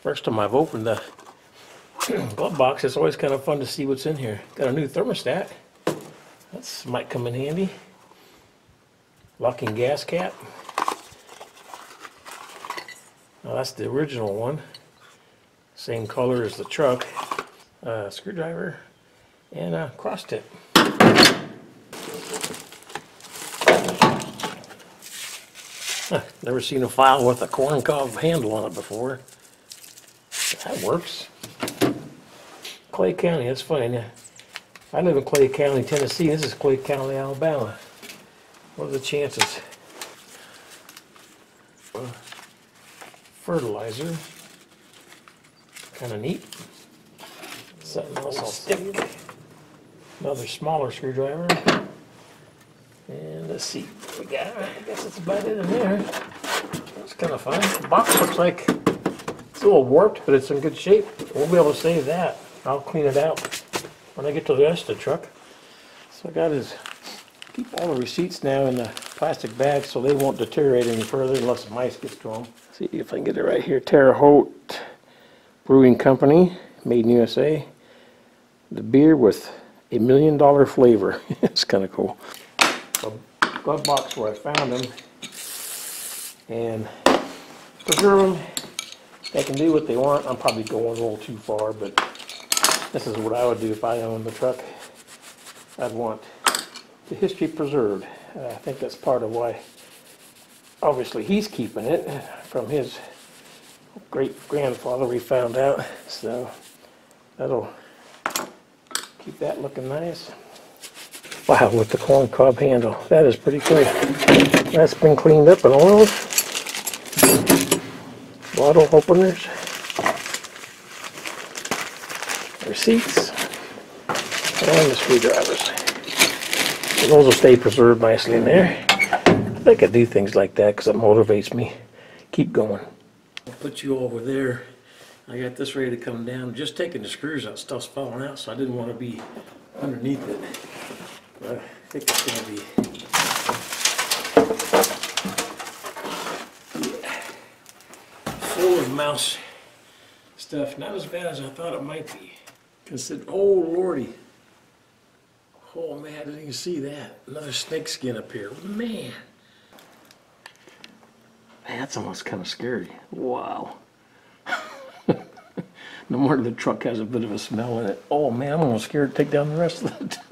First time I've opened the glove box, it's always kind of fun to see what's in here. Got a new thermostat. That's might come in handy. Locking gas cap. Now that's the original one. Same color as the truck. Uh, screwdriver and a cross tip. Huh, Never seen a file with a corn cob handle on it before. That works. Clay County, that's funny. I live in Clay County, Tennessee. This is Clay County, Alabama. What are the chances? Fertilizer. Kind of neat. Something else I'll stick. Another smaller screwdriver. And let's see what we got. I guess that's about it in there. That's kind of fun. The box looks like it's a little warped, but it's in good shape. We'll be able to save that. I'll clean it out when I get to the rest of the truck. So I got is keep all the receipts now in the plastic bag so they won't deteriorate any further unless the mice gets to them. See if I can get it right here. Terre Haute Brewing Company, made in USA. The beer with a million dollar flavor. it's kind of cool. A glove box where I found them. And preserve them. They can do what they want. I'm probably going a little too far, but this is what I would do if I owned the truck. I'd want the history preserved. Uh, I think that's part of why, obviously, he's keeping it from his great grandfather, we found out. So that'll keep that looking nice. Wow, with the corn cob handle. That is pretty cool. That's been cleaned up and oiled. Bottle openers. Receipts. And the screwdrivers. And those will stay preserved nicely in there. I think I do things like that because it motivates me. Keep going. I'll put you over there. I got this ready to come down. Just taking the screws out, stuff's falling out, so I didn't want to be underneath it. But I think it's gonna be full of mouse stuff. Not as bad as I thought it might be. It, oh lordy. Oh man, I didn't even see that. Another snake skin up here. Man. Man, that's almost kind of scary. Wow. no wonder the truck has a bit of a smell in it. Oh man, I'm almost scared to take down the rest of the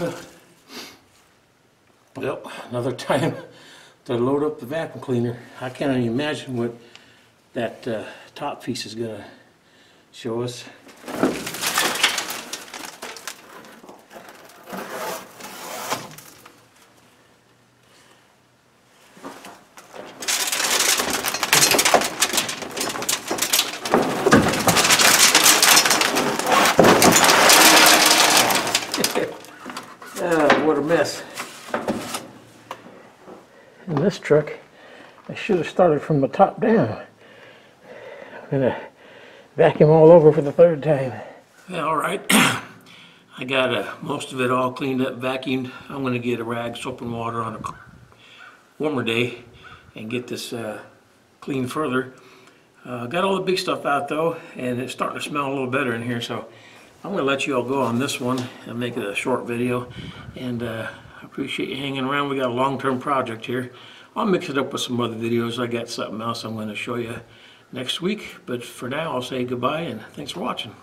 Yep, another time to load up the vacuum cleaner. I can't even imagine what that uh, top piece is gonna show us. What a mess. In this truck, I should have started from the top down. I'm gonna vacuum all over for the third time. All right, I got uh, most of it all cleaned up, vacuumed. I'm gonna get a rag, soap and water on a warmer day and get this uh, cleaned further. Uh, got all the big stuff out though, and it's starting to smell a little better in here, so I'm gonna let you all go on this one and make it a short video. And uh, I appreciate you hanging around. We got a long-term project here. I'll mix it up with some other videos. I got something else I'm gonna show you next week. But for now, I'll say goodbye and thanks for watching.